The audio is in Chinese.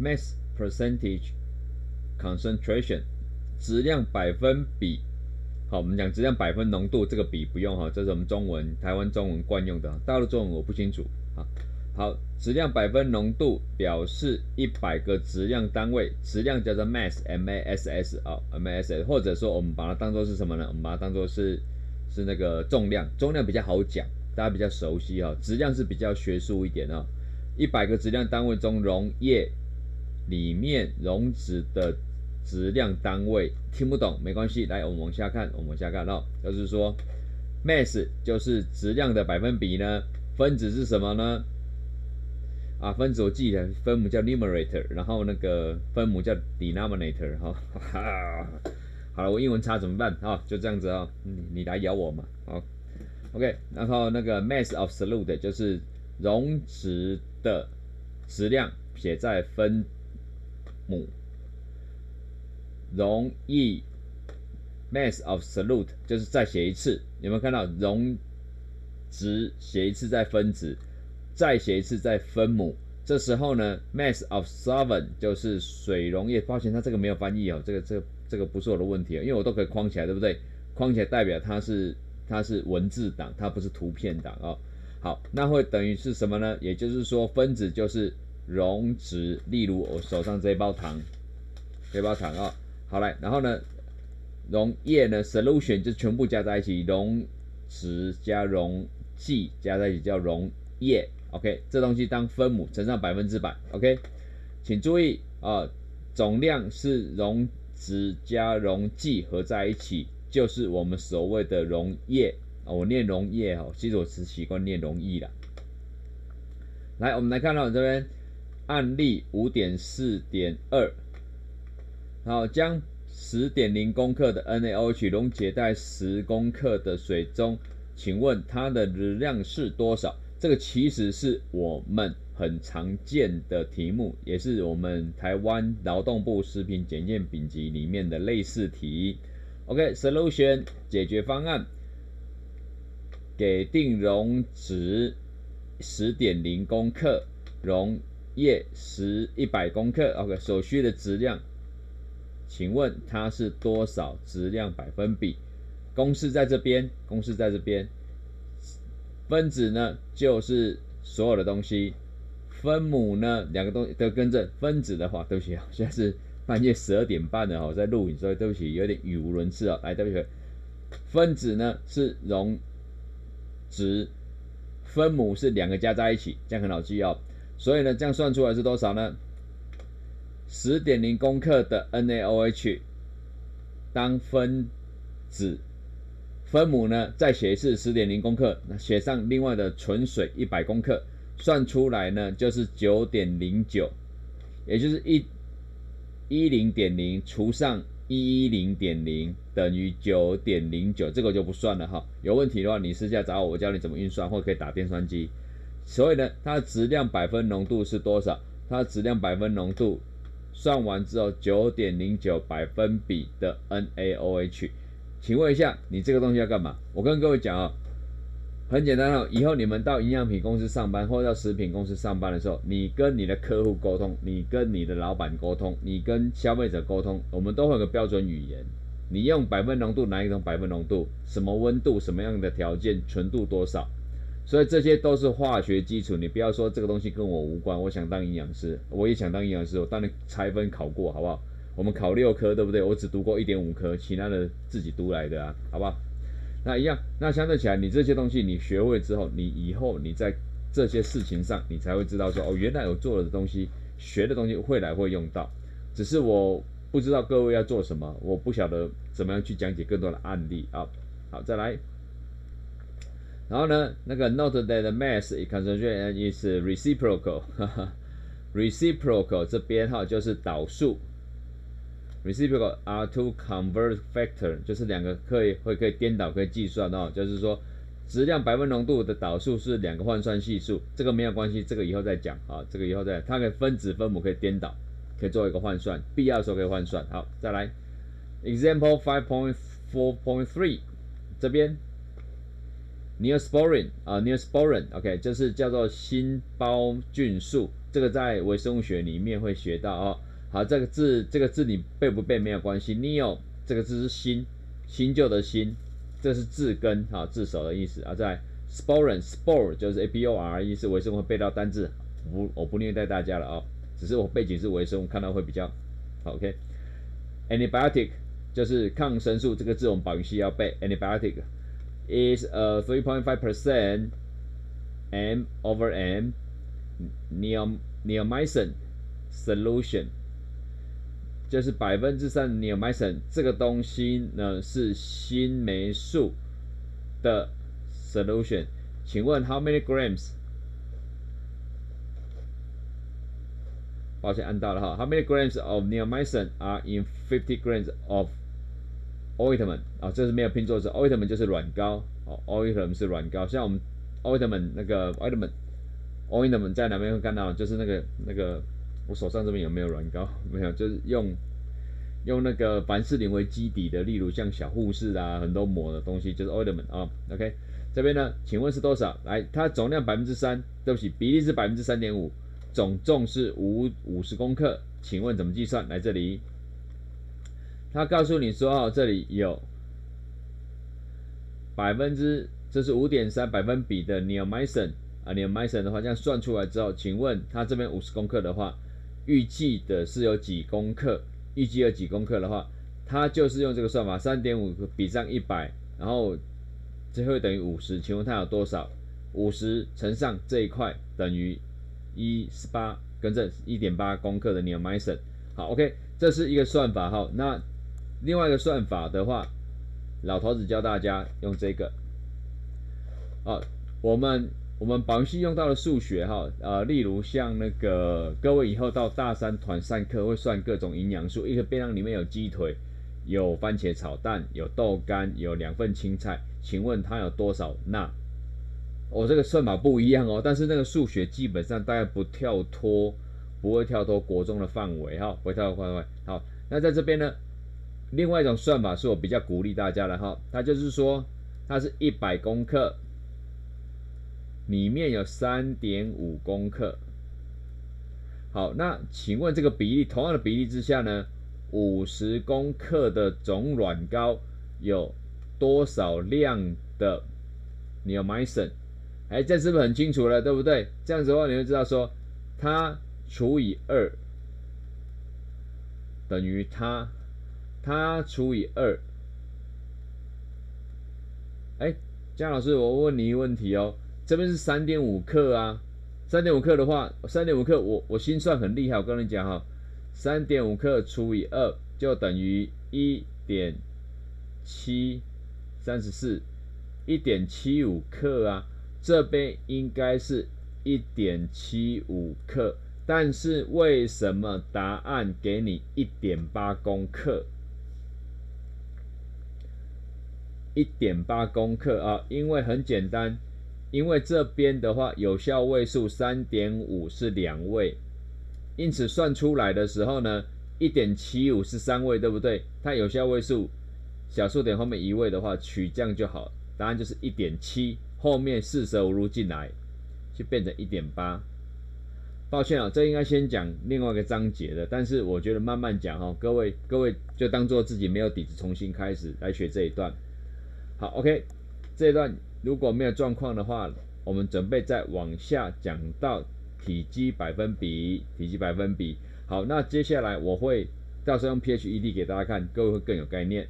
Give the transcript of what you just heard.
mass percentage concentration 质量百分比。好，我们讲质量百分浓度这个比不用哈，这是我们中文台湾中文惯用的，大陆中文我不清楚。好，好，质量百分浓度表示一百个质量单位，质量叫做 mass，m a s s 啊，m a s s，或者说我们把它当做是什么呢？我们把它当做是是那个重量，重量比较好讲，大家比较熟悉哈。质量是比较学术一点啊，一百个质量单位中溶液里面溶质的。质量单位听不懂没关系，来我们往下看，我们往下看哦，就是说，mass 就是质量的百分比呢，分子是什么呢？啊，分子我记得分母叫 numerator，然后那个分母叫 denominator，哈，好了，我英文差怎么办啊？就这样子啊，你你来咬我嘛，好，OK，然后那个 mass of solute 就是溶质的质量，写在分母。溶液 mass of solute 就是再写一次，有没有看到溶质写一次再分子，再写一次再分母。这时候呢，mass of solvent 就是水溶液。抱歉，它这个没有翻译哦，这个这个这个不是我的问题哦，因为我都可以框起来，对不对？框起来代表它是它是文字档，它不是图片档哦。好，那会等于是什么呢？也就是说，分子就是溶质。例如我手上这一包糖，这包糖啊。好来，然后呢，溶液呢，solution 就全部加在一起，溶质加溶剂加在一起叫溶液，OK，这东西当分母乘上百分之百，OK，请注意啊，总量是溶质加溶剂合在一起，就是我们所谓的溶液啊，我念溶液哈，其实我是习惯念溶液啦。来，我们来看到这边案例五点四点二。好，将十点零公克的 NaOH 溶解在十公克的水中，请问它的质量是多少？这个其实是我们很常见的题目，也是我们台湾劳动部食品检验丙级里面的类似题。OK，solution 解决方案，给定溶质十点零公克，溶液十一百公克。OK，所需的质量。请问它是多少质量百分比？公式在这边，公式在这边。分子呢，就是所有的东西。分母呢，两个东西都跟着。分子的话，对不起啊，现在是半夜十二点半了哈，在录影，所以对不起，有点语无伦次啊。来，对不起，分子呢是溶质，分母是两个加在一起，这样很好记哦。所以呢，这样算出来是多少呢？十点零公克的 NaOH 当分子，分母呢再写一次十点零公克，那写上另外的纯水一百公克，算出来呢就是九点零九，也就是一一零点零除上一一零点零等于九点零九，这个就不算了哈。有问题的话你私下找我，我教你怎么运算，或可以打电算机。所以呢，它的质量百分浓度是多少？它的质量百分浓度。算完之后，九点零九百分比的 NaOH，请问一下，你这个东西要干嘛？我跟各位讲啊，很简单哦，以后你们到营养品公司上班，或者到食品公司上班的时候，你跟你的客户沟通，你跟你的老板沟通，你跟消费者沟通，我们都会有个标准语言。你用百分浓度哪一种百分浓度？什么温度？什么样的条件？纯度多少？所以这些都是化学基础，你不要说这个东西跟我无关。我想当营养师，我也想当营养师，我当然拆分考过，好不好？我们考六科，对不对？我只读过一点五科，其他的自己读来的啊，好不好？那一样，那相对起来，你这些东西你学会之后，你以后你在这些事情上，你才会知道说，哦，原来我做的东西，学的东西会来会用到，只是我不知道各位要做什么，我不晓得怎么样去讲解更多的案例啊。好，再来。然后呢，那个 note that the mass concentration is reciprocal，reciprocal 这边哈就是导数，reciprocal are two converse factor，就是两个可以会可以颠倒可以计算哦，就是说质量百分浓度的导数是两个换算系数，这个没有关系，这个以后再讲啊，这个以后再，它可以分子分母可以颠倒，可以做一个换算，必要的时候可以换算。好，再来，example five point four point three 这边。Neosporin 啊，Neosporin，OK，就是叫做新孢菌素，这个在微生物学里面会学到哦。好，这个字这个字你背不背没有关系，Neo 这个字是新新旧的新，这是字根啊，字首的意思啊。在 Sporin，Spore 就是 A P O R E 是微生物背到单字，不我不虐待大家了啊，只是我背景是微生物，看到会比较好。OK，Antibiotic 就是抗生素，这个字我们保语系要背，Antibiotic。is a 3.5% m over m neomycin solution，就是百分之三 neomycin 这个东西呢是新霉素的 solution。请问 how many grams？抱歉，按到了哈。How many grams of neomycin are in 50 grams of ointment 啊，这是没有拼错字，ointment 就是软膏，哦，ointment 是软膏，像我们 ointment 那个 ointment，ointment 在哪边会看到？就是那个那个，我手上这边有没有软膏？没有，就是用用那个凡士林为基底的，例如像小护士啊，很多抹的东西就是 ointment 啊。OK，这边呢，请问是多少？来，它总量百分之三，对不起，比例是百分之三点五，总重是五五十公克，请问怎么计算？来这里。他告诉你说，哦，这里有百分之，这是五点三百分比的 neomycin 啊，neomycin 的话，这样算出来之后，请问他这边五十公克的话，预计的是有几公克？预计有几公克的话，他就是用这个算法，三点五比上一百，然后最后等于五十，请问他有多少？五十乘上这一块等于一十八，跟这一点八公克的 neomycin。好，OK，这是一个算法哈，那。另外一个算法的话，老头子教大家用这个。哦，我们我们保系用到的数学哈，呃，例如像那个各位以后到大三团上课会算各种营养素，一个便当里面有鸡腿、有番茄炒蛋、有豆干、有两份青菜，请问它有多少钠？我这个算法不一样哦，但是那个数学基本上大概不跳脱，不会跳脱国中的范围哈，不会跳脱范围。好，那在这边呢？另外一种算法是我比较鼓励大家的哈，它就是说，它是一百公克，里面有三点五公克。好，那请问这个比例，同样的比例之下呢，五十公克的总软膏有多少量的 neomycin？哎，这是不是很清楚了，对不对？这样子的话，你会知道说，它除以二等于它。它除以二，哎，江老师，我问你一个问题哦，这边是三点五克啊，三点五克的话，三点五克，我我心算很厉害，我跟你讲哈，三点五克除以二就等于一点七三十四，一点七五克啊，这边应该是一点七五克，但是为什么答案给你一点八公克？一点八公克啊，因为很简单，因为这边的话有效位数三点五是两位，因此算出来的时候呢，一点七五是三位，对不对？它有效位数小数点后面一位的话取这样就好，答案就是一点七，后面四舍五入进来就变成一点八。抱歉啊，这应该先讲另外一个章节的，但是我觉得慢慢讲哈，各位各位就当做自己没有底子，重新开始来学这一段。好，OK，这一段如果没有状况的话，我们准备再往下讲到体积百分比，体积百分比。好，那接下来我会到时候用 PHED 给大家看，各位会更有概念。